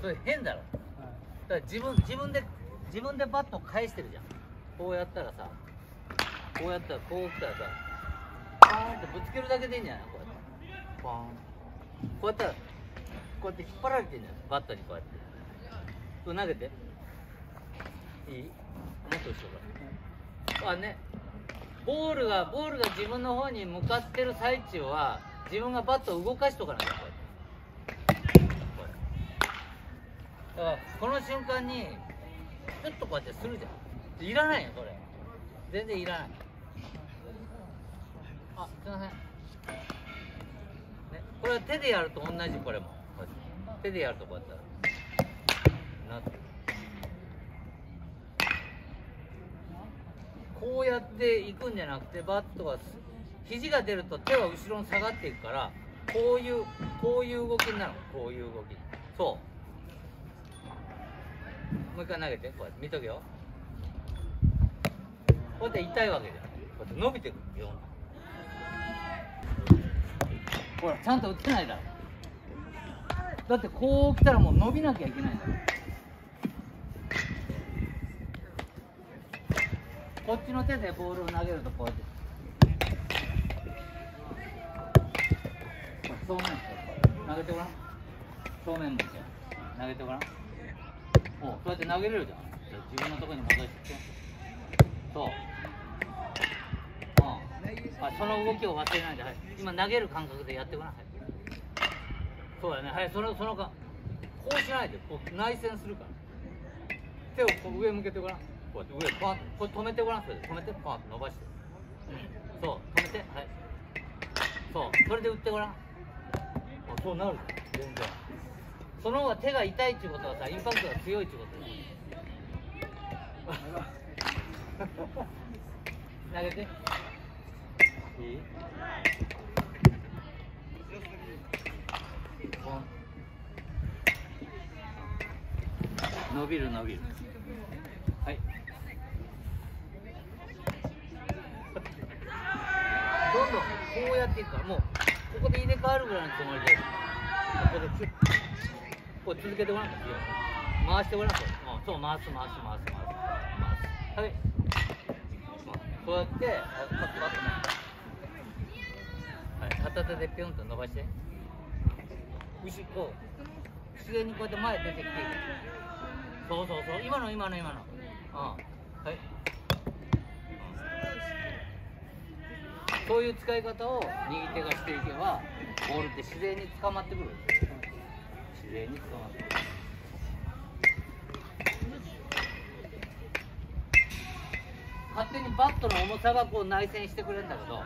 それ変だろ、はい、だから自分自分で自分でバット返してるじゃん。こうやったらさこうやったらこう来たらさパーンってぶつけるだけでいいんじゃないこうやってパーン。こうやったらこうやって引っ張られてんじゃない？バットにこうやって。投げて。いい？もっと後ろから。あね。ボールがボールが自分の方に向かってる最中は自分がバットを動かしとかなきゃこうやってこれ。だからこの瞬間にちょっとこうやってするじゃん。いらないよこれ。全然いらない。あすいません、ね、これは手でやると同じこれも。手でやるとこうやったらなってこうやっていくんじゃなくてバットがす肘が出ると手は後ろに下がっていくからこういうこういう動きになる。こういう動き。そう。もう一回投げて。こうやって見とけよ。こうやって痛いわけじゃんこうやって伸びてくるよほら。ちゃんと打ってないだろ。だってこう来たらもう伸びなきゃいけないんだよこっちの手でボールを投げるとこうやって正面投げてごらん。正面向いて投げてごらんおそうやって投げれるじゃん自分のところに戻してそううんあその動きを忘れないで、はい、今投げる感覚でやってごらん、はい、そうだね。はいそのそのかこうしないで。こう内旋するから。手をこう上向けてごらん。こうやって上パンこれ止めてごらん。それで止めて。パンと伸ばして。そう止めて。はいそうそれで打って。ごらんあそうなる全然その方が手が痛いって。いうことはさインパクトが強いって。いうこと投げて。いい伸びる伸びるはい。どんどんこうやっていくからもうここで入れ替わるぐらいのつもりでここでキュッ。こう続けてごらんか回してごらんか。そう回す回す回す回す。回す。はい。こうやってあパッとパッとはい。片手でピョンと伸ばして。後ろこう。自然にこうやって前出てきて。そうそうそう。今の今の今の。うん。はいそういう使い方を。右手がしていけばボールって。自然に捕まって。くる自然に捕まって。くる勝手にバットの重さがこう内旋してくれるんだけど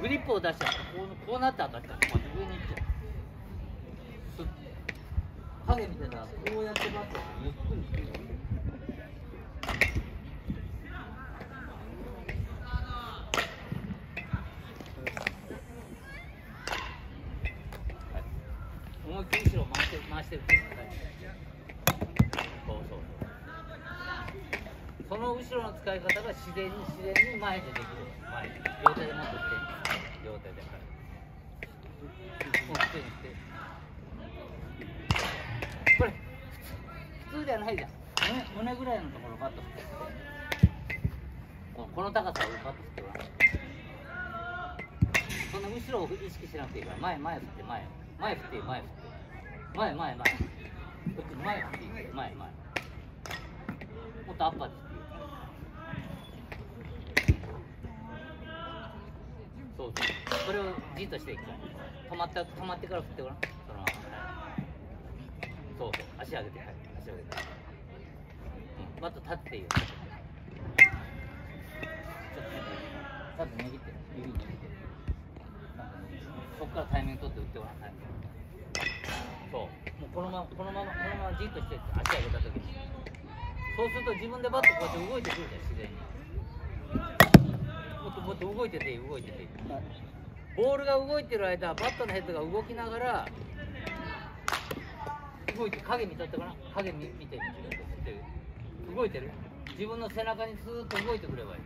グリップを出しちゃうとこうこうなって当たっちゃう。こうやって上に行っちゃう。影見てたらこうやってバットをゆっくりしてる思いっきり後ろ回して回してるそうそう。その後ろの使い方が自然に自然に前でできる前に両手で持ってって両手ではいもう普通にしてこれ普通じゃないじゃん胸胸ぐらいのところバット振ってここの高さをバット振ってごらんその後ろを意識しなくていいから前前振って前。前振って前振って。前前前。前振っていい前前もっとアッパーで振ってい。い。そうそう。これをじっとして。い。く止まった止まって。から振って。ごらんそのままそうそう。足上げて。はい。足上げて、うん、バット立って。い。い。よちょっとちょっと握って。指握って。そっからタイミング取って。打って。ごらん、はい、このままこのままこのままじっとして足上げた時に。そうすると自分でバットこうやって動いてくるじゃん自然に。もっともっと動いてていい動いてていい。ボールが動いてる間バットのヘッドが動きながら動いて影見とってかな？影見見て動いてる？自分の背中にスーッと動いてくればいい。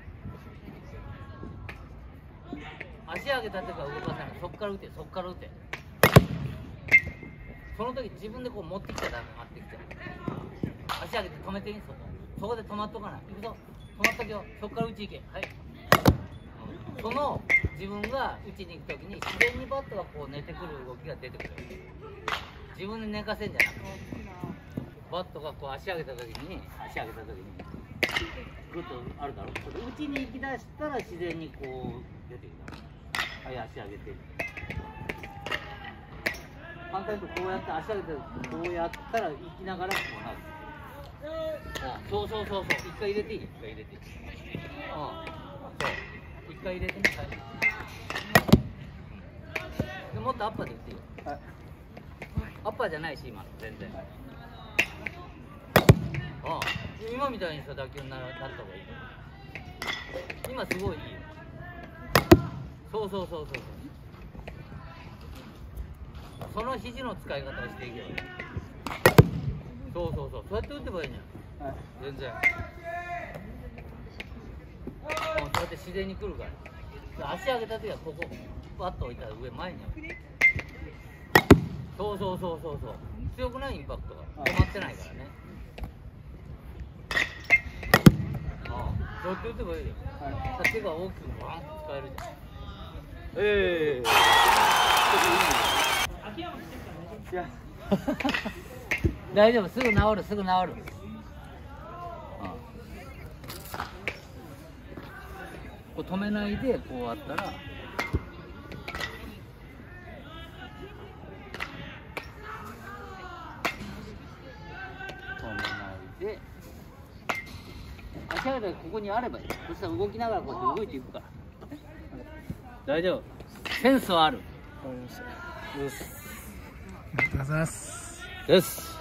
足上げた時は動かさない。そっから打てそっから打てその時自分でこう持ってきたら持ってきて足上げて止めていいんそこそこで止まっとかない。行くぞ。止まったけどそこから打ち行けはい。その自分が打ちに行く時に自然にバットがこう寝てくる動きが出てくる自分で寝かせんじゃなくてバットがこう足上げた時に足上げた時にグッとあるだろそれ打ちに行きだしたら自然にこう出てく。るはい足上げて。反対とこう。やって足上げてこう。やったら行きながらこう。なるう。んそう。そう。そう。そう。一回入れていい。一回入れていい。う。んそう。一回入れてねはいもっとアッパーで打っていい。よはいアッパーじゃないし今の全然、はいう。ん今みたいにさ打球にならなった方がいい。今すごいい。いよそう。そう。そう。そう。そう。その肘の使い方をしていけばいい。そうそうそう。そうやって打てばいいんじゃん。はい。全然。うんそうやって自然に来るから。足上げた時はここパッと置いたら上前にそうそうそうそうそう。強くないインパクトが。止まってないからね。ああそうやって打てばいいよ。は手が大きくバーンと使えるじゃん。ええ。いいや。大丈夫すぐ治るすぐ治る。こう止めないでこうやったら。止めないで。足上げたらここにあればいい。そしたら動きながらこうやって動いていくから。大丈夫。センスはある。わかりました。よしありがとうございます。です